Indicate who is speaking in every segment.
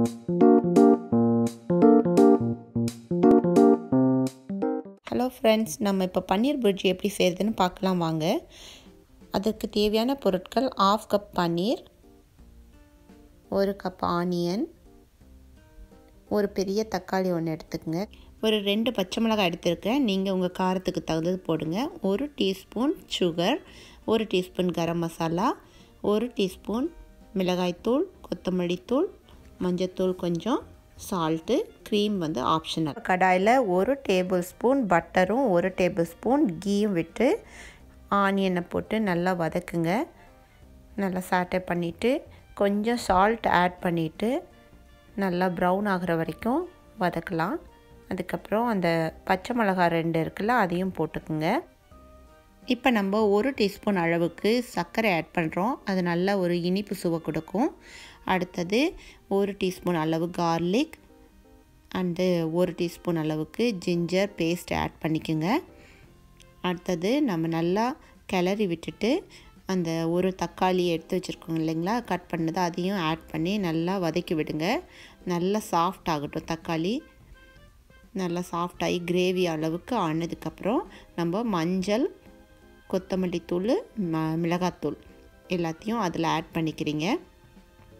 Speaker 1: Hello friends நம்ம இப்போ பன்னீர் புர்ஜி எப்படி செய்கிறதுன்னு பார்க்கலாம் வாங்க. அதுக்கு தேவையான பொருட்கள் ஆஃப் கப் பன்னீர் ஒரு கப் ஆனியன் ஒரு பெரிய தக்காளி ஒன்று எடுத்துக்கோங்க. ஒரு ரெண்டு பச்சை மிளகாய் எடுத்துருக்கேன். நீங்கள் உங்கள் காரத்துக்கு தகுந்தது போடுங்க. ஒரு டீஸ்பூன் சுகர் ஒரு டீஸ்பூன் கரம் மசாலா ஒரு டீஸ்பூன் மிளகாய்த்தூள் கொத்தமல்லி தூள் மஞ்சத்தூள் கொஞ்சம் சால்ட்டு க்ரீம் வந்து ஆப்ஷனல் கடாயில் ஒரு டேபிள் ஸ்பூன் பட்டரும் ஒரு டேபிள் ஸ்பூன் கீயும் விட்டு ஆனியனை போட்டு நல்லா வதக்குங்க. நல்லா சாட்டை பண்ணிவிட்டு கொஞ்சம் சால்ட் ஆட் பண்ணிவிட்டு நல்லா ப்ரௌன் ஆகிற வரைக்கும் வதக்கலாம். அதுக்கப்புறம் அந்த பச்சை மிளகாய் ரெண்டு இருக்குல்ல அதையும் போட்டுக்குங்க. இப்போ நம்ம ஒரு டீஸ்பூன் அளவுக்கு சர்க்கரை ஆட் பண்ணுறோம் அது நல்லா ஒரு இனிப்பு சுவை கொடுக்கும். அடுத்தது ஒரு டீஸ்பூன் அளவு கார்லிக் அண்டு ஒரு டீஸ்பூன் அளவுக்கு ஜிஞ்சர் பேஸ்ட் ஆட் பண்ணிக்கோங்க. அடுத்தது நம்ம நல்லா கிளறி விட்டுட்டு அந்த ஒரு தக்காளி எடுத்து வச்சுருக்கோங்க இல்லைங்களா? கட் பண்ணது அதையும் ஆட் பண்ணி நல்லா வதக்கி விடுங்க. நல்லா சாஃப்ட் ஆகட்டும் தக்காளி. நல்லா சாஃப்டாகி கிரேவி அளவுக்கு ஆனதுக்கப்புறம் நம்ம மஞ்சள் கொத்தமல்லி தூள் ம மிளகாத்தூள் எல்லாத்தையும் அதில் ஆட் பண்ணிக்கிறீங்க.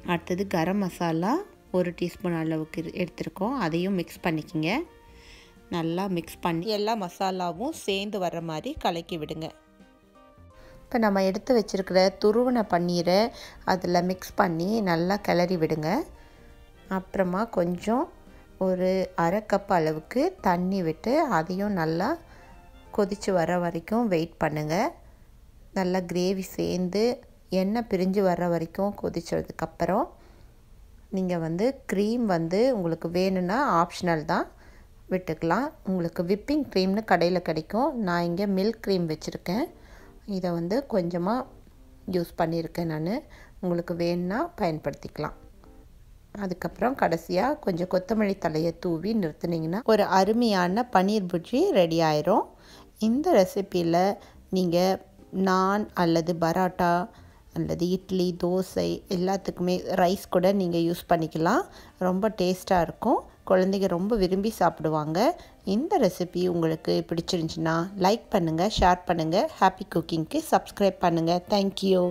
Speaker 1: அடுத்தது கரம் மசாலா ஒரு டீஸ்பூன் அளவுக்கு எடுத்துருக்கோம். அதையும் மிக்ஸ் பண்ணிக்கிங்க. நல்லா மிக்ஸ் பண்ணி எல்லா மசாலாவும் சேர்ந்து வர்ற மாதிரி கலக்கி விடுங்க. இப்போ நம்ம எடுத்து வச்சுருக்கிற துருவன பன்னீரை அதில் மிக்ஸ் பண்ணி நல்லா கிளறி விடுங்க. அப்புறமா கொஞ்சம் ஒரு அரை கப் அளவுக்கு தண்ணி விட்டு அதையும் நல்லா கொதித்து வர வரைக்கும் வெயிட் பண்ணுங்கள் நல்லா கிரேவி சேர்ந்து எண்ணெய் பிரிஞ்சு வர வரைக்கும் கொதிச்சதுக்கப்புறம் நீங்கள் வந்து க்ரீம் வந்து உங்களுக்கு வேணும்னா ஆப்ஷனல் தான். விட்டுக்கலாம். உங்களுக்கு விப்பிங் க்ரீம்னு கடையில் கிடைக்கும். நான் இங்கே மில்க் க்ரீம் வச்சுருக்கேன். இதை வந்து கொஞ்சமாக யூஸ் பண்ணியிருக்கேன் நான். உங்களுக்கு வேணும்னா பயன்படுத்திக்கலாம். அதுக்கப்புறம் கடைசியாக கொஞ்சம் கொத்தமல்லி தலையை தூவி நிறுத்துனீங்கன்னா ஒரு அருமையான பன்னீர் புஜ்ஜி ரெடி ஆயிரும். இந்த ரெசிப்பியில் நீங்கள் நான் அல்லது பராட்டா அல்லது இட்லி தோசை எல்லாத்துக்குமே ரைஸ் கூட நீங்கள் யூஸ் பண்ணிக்கலாம். ரொம்ப டேஸ்ட்டாக இருக்கும். குழந்தைங்க ரொம்ப விரும்பி சாப்பிடுவாங்க. இந்த ரெசிபி உங்களுக்கு பிடிச்சிருந்துச்சின்னா லைக் பண்ணுங்கள் ஷேர் பண்ணுங்கள் ஹாப்பி குக்கிங்க்கு சப்ஸ்கிரைப் பண்ணுங்கள் தேங்க்யூ